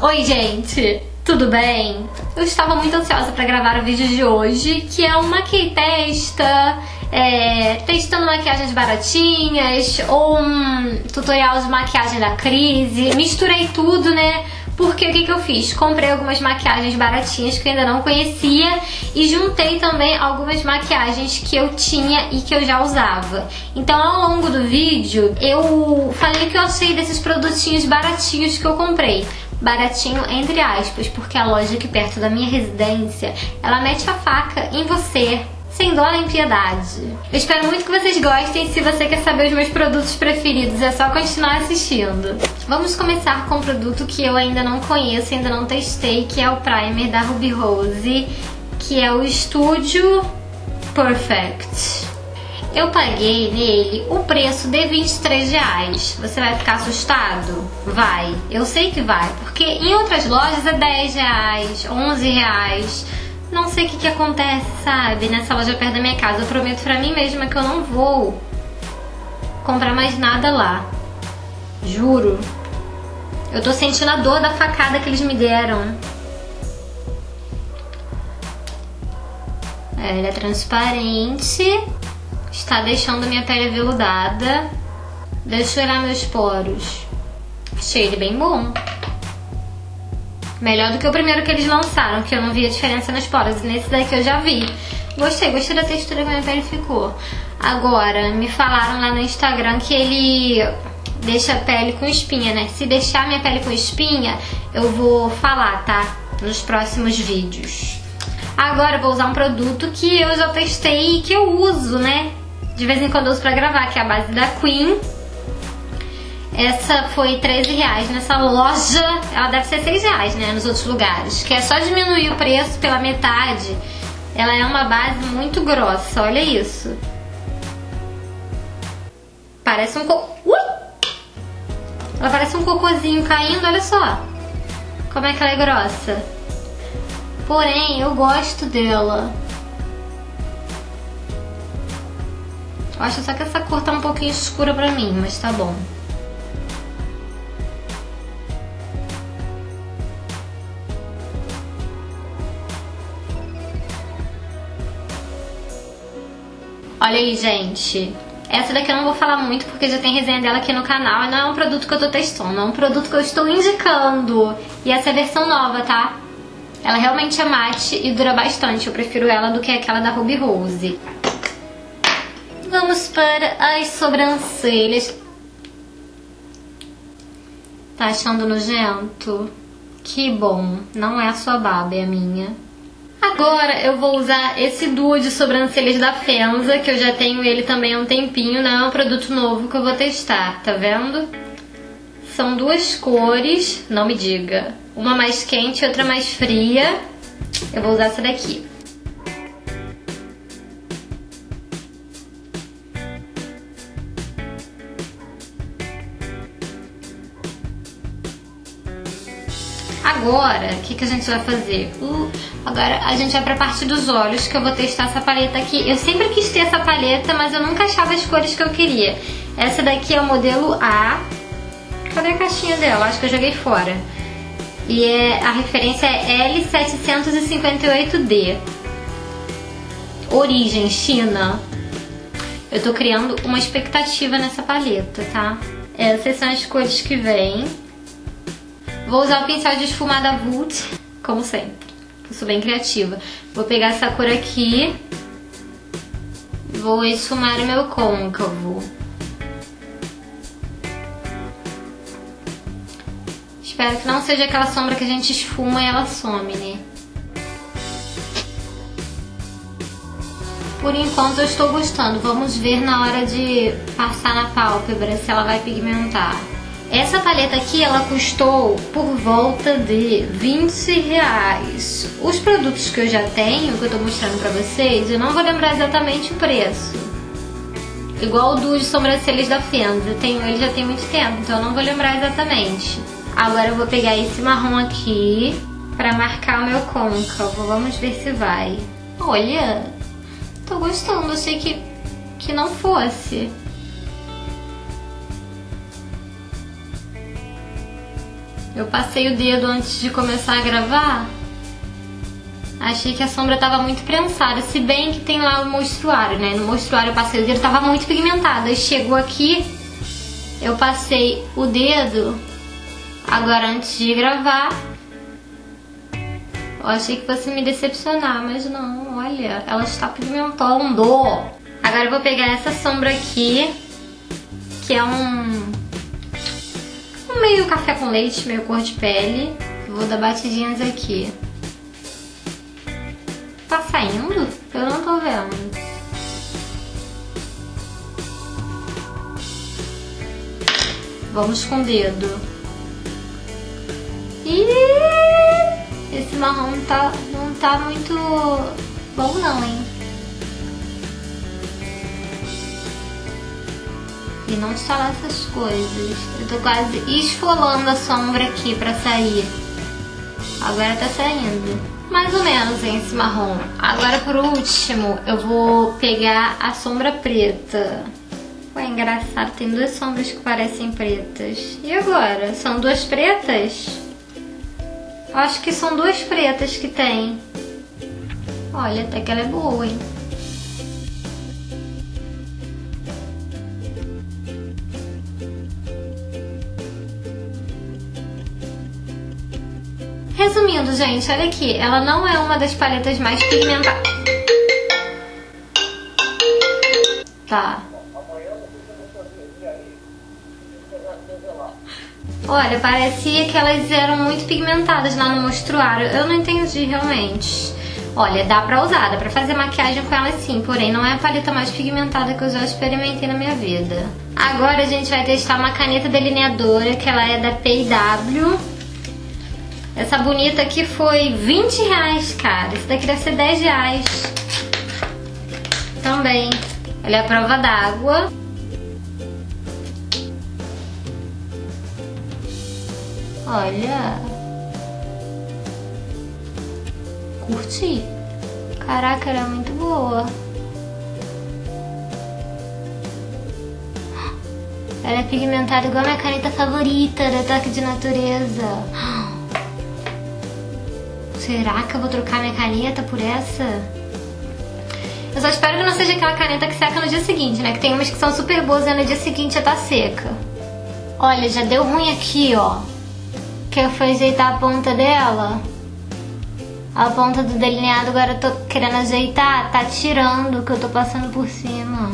Oi, gente! Tudo bem? Eu estava muito ansiosa para gravar o vídeo de hoje, que é uma que testa, é, testando maquiagens baratinhas, ou um tutorial de maquiagem da crise. Misturei tudo, né? Porque o que, que eu fiz? Comprei algumas maquiagens baratinhas que eu ainda não conhecia e juntei também algumas maquiagens que eu tinha e que eu já usava. Então ao longo do vídeo eu falei que eu achei desses produtinhos baratinhos que eu comprei baratinho entre aspas, porque a loja aqui perto da minha residência, ela mete a faca em você, sem dó nem piedade. Eu espero muito que vocês gostem. Se você quer saber os meus produtos preferidos, é só continuar assistindo. Vamos começar com um produto que eu ainda não conheço, ainda não testei, que é o primer da Ruby Rose, que é o Studio Perfect. Eu paguei nele o preço de 23 reais. Você vai ficar assustado? Vai. Eu sei que vai, porque em outras lojas é 10 reais, 11 reais. Não sei o que, que acontece, sabe? Nessa loja perto da minha casa. Eu prometo pra mim mesma que eu não vou comprar mais nada lá. Juro. Eu tô sentindo a dor da facada que eles me deram. É, ele é transparente. Está deixando minha pele aveludada. Deixa eu olhar meus poros. Achei ele bem bom. Melhor do que o primeiro que eles lançaram, que eu não via diferença nos poros. E nesse daqui eu já vi. Gostei, gostei da textura que minha pele ficou. Agora, me falaram lá no Instagram que ele deixa a pele com espinha, né? Se deixar minha pele com espinha, eu vou falar, tá? Nos próximos vídeos. Agora eu vou usar um produto que eu já testei e que eu uso, né? De vez em quando eu uso pra gravar, que é a base da Queen. Essa foi 13 reais nessa loja. Ela deve ser 6 reais, né? Nos outros lugares. Que é só diminuir o preço pela metade. Ela é uma base muito grossa, olha isso. Parece um co... Ui! Ela parece um cocôzinho caindo, olha só. Como é que ela é grossa. Porém, eu gosto dela. Eu acho só que essa cor tá um pouquinho escura pra mim, mas tá bom. Olha aí, gente. Essa daqui eu não vou falar muito porque já tem resenha dela aqui no canal e não é um produto que eu tô testando, é um produto que eu estou indicando. E essa é a versão nova, tá? Ela realmente é mate e dura bastante. Eu prefiro ela do que aquela da Ruby Rose. Vamos para as sobrancelhas. Tá achando nojento? Que bom. Não é a sua baba, é a minha. Agora eu vou usar esse duo de sobrancelhas da Fenza, que eu já tenho ele também há um tempinho, não é um produto novo que eu vou testar, tá vendo? São duas cores, não me diga. Uma mais quente e outra mais fria. Eu vou usar essa daqui. Agora, o que, que a gente vai fazer? Uh, agora a gente vai pra parte dos olhos, que eu vou testar essa paleta aqui. Eu sempre quis ter essa paleta, mas eu nunca achava as cores que eu queria. Essa daqui é o modelo A. Cadê a caixinha dela? Acho que eu joguei fora. E é, a referência é L758D. Origem, China. Eu tô criando uma expectativa nessa paleta, tá? Essas são as cores que vem. Vou usar o pincel de esfumar da Vult, como sempre. Eu sou bem criativa. Vou pegar essa cor aqui. Vou esfumar o meu côncavo. Espero que não seja aquela sombra que a gente esfuma e ela some, né? Por enquanto eu estou gostando. Vamos ver na hora de passar na pálpebra se ela vai pigmentar. Essa paleta aqui, ela custou por volta de 20 reais. Os produtos que eu já tenho, que eu tô mostrando pra vocês, eu não vou lembrar exatamente o preço. Igual o do de sobrancelhas da Fenza, eu tenho, ele já tem muito tempo, então eu não vou lembrar exatamente. Agora eu vou pegar esse marrom aqui pra marcar o meu côncavo. Vamos ver se vai. Olha, tô gostando, achei que, que não fosse. Eu passei o dedo antes de começar a gravar. Achei que a sombra tava muito prensada, se bem que tem lá o mostruário, né? No mostruário eu passei o dedo, tava muito pigmentada. E chegou aqui, eu passei o dedo, agora antes de gravar. Eu achei que fosse me decepcionar, mas não, olha, ela está pigmentando. Agora eu vou pegar essa sombra aqui, que é um, um meio café com leite, meio cor de pele. Vou dar batidinhas aqui. Tá saindo? Eu não tô vendo. Vamos com o dedo. E esse marrom tá, não tá muito bom não, hein? E não instalar essas coisas. Eu tô quase esfolando a sombra aqui pra sair. Agora tá saindo mais ou menos em esse marrom. Agora por último, eu vou pegar a sombra preta. Ué, engraçado, tem duas sombras que parecem pretas. E agora? São duas pretas? Acho que são duas pretas que tem. Olha, até que ela é boa, hein? Resumindo, gente, olha aqui. Ela não é uma das paletas mais pigmentadas. Tá. Olha, parecia que elas eram muito pigmentadas lá no mostruário. Eu não entendi realmente. Olha, dá pra usar, dá pra fazer maquiagem com elas sim, porém não é a paleta mais pigmentada que eu já experimentei na minha vida. Agora a gente vai testar uma caneta delineadora, que ela é da P&W. Essa bonita aqui foi 20 reais, cara. Esse daqui deve ser 10 reais. Também. Ela é a prova d'água. Olha. Curti. Caraca, ela é muito boa. Ela é pigmentada igual a minha caneta favorita da Toque de Natureza. Será que eu vou trocar minha caneta por essa? Eu só espero que não seja aquela caneta que seca no dia seguinte, né? Que tem umas que são super boas e no dia seguinte já tá seca. Olha, já deu ruim aqui, ó. Que eu fui ajeitar a ponta dela. A ponta do delineado agora eu tô querendo ajeitar, tá tirando que eu tô passando por cima.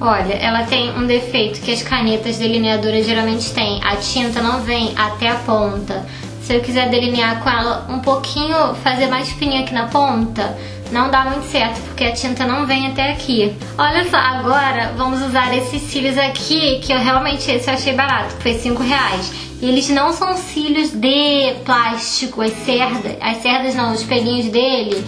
Olha, ela tem um defeito que as canetas delineadoras geralmente têm. A tinta não vem até a ponta. Se eu quiser delinear com ela um pouquinho, fazer mais fininha aqui na ponta, não dá muito certo, porque a tinta não vem até aqui. Olha só, agora vamos usar esses cílios aqui, que eu realmente esse eu achei barato, foi 5 reais. E eles não são cílios de plástico, as cerdas, as cerdas não, os pelinhos dele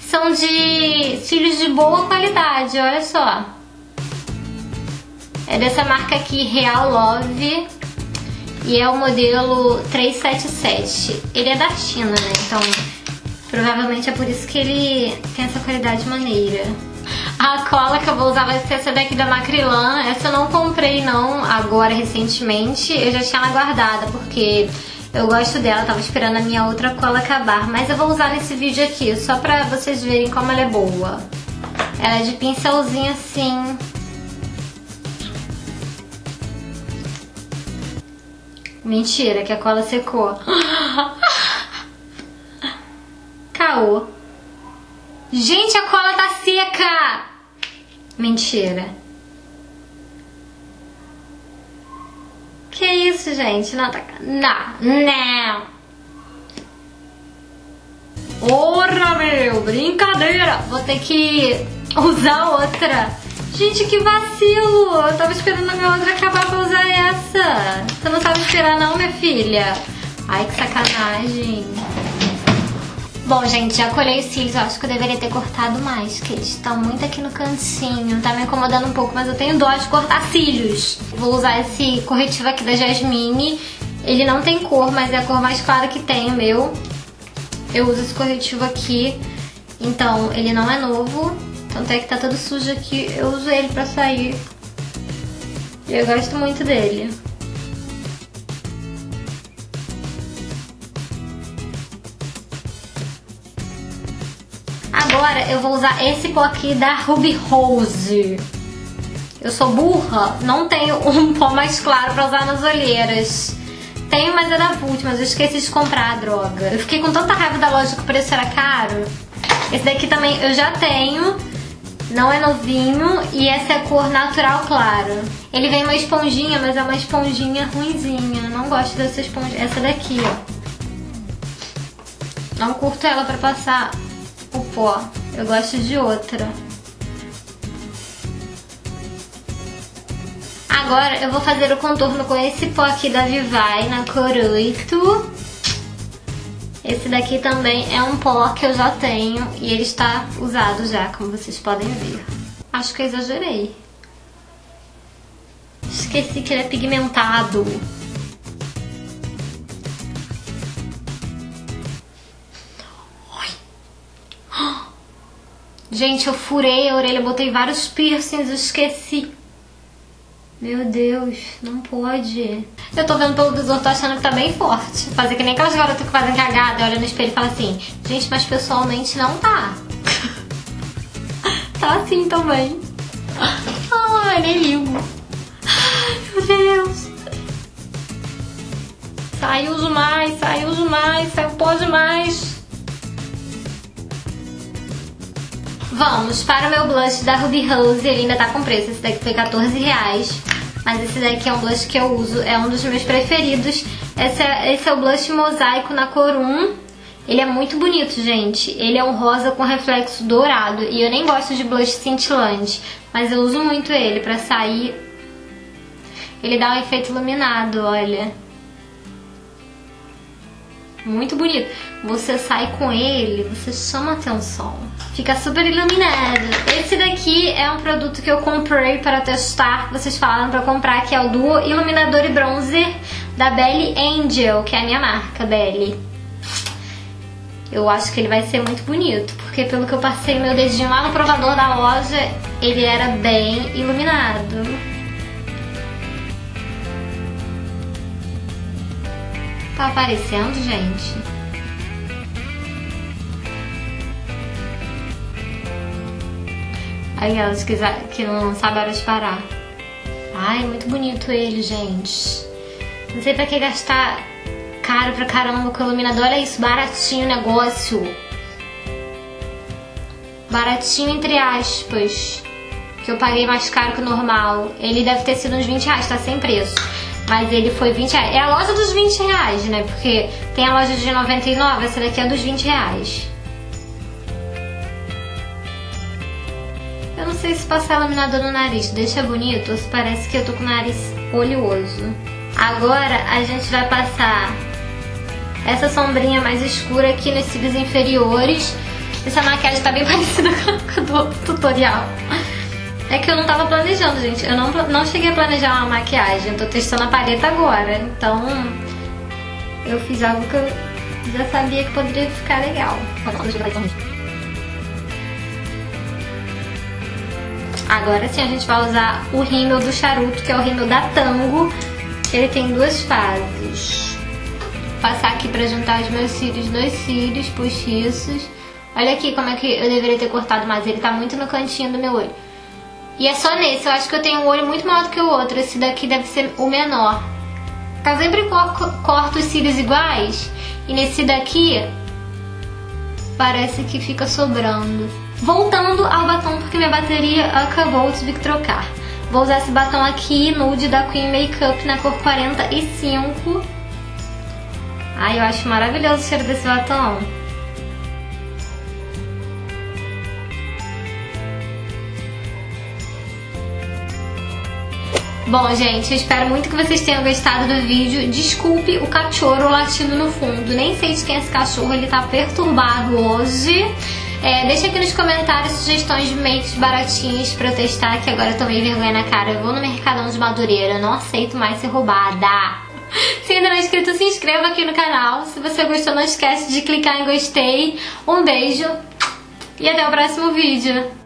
são de cílios de boa qualidade, olha só. É dessa marca aqui, Real Love e é o modelo 377. Ele é da China, né? Então, provavelmente é por isso que ele tem essa qualidade maneira. A cola que eu vou usar vai ser essa daqui da Macrilan. Essa eu não comprei não agora recentemente. Eu já tinha ela guardada porque eu gosto dela. Tava esperando a minha outra cola acabar. Mas eu vou usar nesse vídeo aqui só pra vocês verem como ela é boa. Ela é de pincelzinho assim, Mentira, que a cola secou. Caô. Gente, a cola tá seca! Mentira. Que isso, gente? Não, tá... Não, não. Porra, meu, brincadeira. Vou ter que usar outra. Gente, que vacilo! Eu tava esperando a minha outra acabar pra usar essa. Você não sabe esperar não, minha filha? Ai, que sacanagem. Bom, gente, já colhei os cílios. Eu acho que eu deveria ter cortado mais, que eles estão muito aqui no cantinho. Tá me incomodando um pouco, mas eu tenho dó de cortar cílios. Vou usar esse corretivo aqui da Jasmine. Ele não tem cor, mas é a cor mais clara que tem, o meu. Eu uso esse corretivo aqui. Então, ele não é novo, tanto é que tá todo sujo aqui, eu uso ele pra sair. E eu gosto muito dele. Agora eu vou usar esse pó aqui da Ruby Rose. Eu sou burra, não tenho um pó mais claro pra usar nas olheiras. Tenho, mas é da Vult, mas eu esqueci de comprar a droga. Eu fiquei com tanta raiva da loja que o preço era caro. Esse daqui também eu já tenho, não é novinho e essa é a cor natural claro. Ele vem uma esponjinha, mas é uma esponjinha ruinzinha. Não gosto dessa esponja. Essa daqui, ó. Não curto ela pra passar o pó. Eu gosto de outra. Agora eu vou fazer o contorno com esse pó aqui da Vivai na cor 8. Esse daqui também é um pó que eu já tenho e ele está usado já, como vocês podem ver. Acho que eu exagerei. Esqueci que ele é pigmentado. Gente, eu furei a orelha, botei vários piercings, esqueci. Meu Deus, não pode. Eu tô vendo pelo visor, tô achando que tá bem forte. Fazer que nem aquelas garotas que fazem cagada, olha no espelho e fala assim, gente, mas pessoalmente não tá. tá assim também. Ai, nem ligo. Meu Deus. Saiu demais, saiu demais, saiu pó demais. Vamos para o meu blush da Ruby Rose, ele ainda tá com preço, esse daqui foi 14 reais. Mas esse daqui é um blush que eu uso, é um dos meus preferidos. Esse é, esse é o blush mosaico na cor 1. Ele é muito bonito, gente. Ele é um rosa com reflexo dourado. E eu nem gosto de blush cintilante, mas eu uso muito ele pra sair. Ele dá um efeito iluminado, olha. Muito bonito. Você sai com ele, você chama atenção. Fica super iluminado. Esse daqui é um produto que eu comprei para testar. Vocês falaram para comprar, que é o Duo Iluminador e Bronzer da Belly Angel, que é a minha marca, Belly. Eu acho que ele vai ser muito bonito, porque pelo que eu passei meu dedinho lá no provador da loja, ele era bem iluminado. Tá aparecendo, gente? Aí elas que, não sabem de parar. Ai, muito bonito ele, gente. Não sei pra que gastar caro pra caramba com iluminador. Olha isso, baratinho o negócio. Baratinho entre aspas. Que eu paguei mais caro que o normal. Ele deve ter sido uns 20 reais, tá sem preço. Mas ele foi 20 reais. É a loja dos 20 reais, né? Porque tem a loja de 99, essa daqui é dos 20 reais. Eu não sei se passar iluminador no nariz deixa bonito ou se parece que eu tô com o nariz oleoso. Agora a gente vai passar essa sombrinha mais escura aqui nos cílios inferiores. Essa maquiagem tá bem parecida com a do tutorial. É que eu não tava planejando, gente. Eu não, não cheguei a planejar uma maquiagem. Eu tô testando a paleta agora. Então, eu fiz algo que eu já sabia que poderia ficar legal. Agora sim a gente vai usar o rímel do charuto, que é o rímel da Tango. Ele tem duas fases. Vou passar aqui pra juntar os meus cílios nos cílios postiços. Olha aqui como é que eu deveria ter cortado mais. Ele tá muito no cantinho do meu olho. E é só nesse, eu acho que eu tenho um olho muito maior do que o outro. Esse daqui deve ser o menor. Eu sempre corto os cílios iguais. E nesse daqui, parece que fica sobrando. Voltando ao batom, porque minha bateria acabou, tive que trocar. Vou usar esse batom aqui, nude da Queen Makeup, na cor 45. Ai, eu acho maravilhoso o cheiro desse batom. Bom, gente, eu espero muito que vocês tenham gostado do vídeo. Desculpe o cachorro latindo no fundo. Nem sei de quem é esse cachorro, ele tá perturbado hoje. É, deixa aqui nos comentários sugestões de makes baratinhos pra eu testar, que agora eu tomei vergonha na cara. Eu vou no Mercadão de Madureira, não aceito mais ser roubada. Se ainda não é inscrito, se inscreva aqui no canal. Se você gostou, não esquece de clicar em gostei. Um beijo e até o próximo vídeo.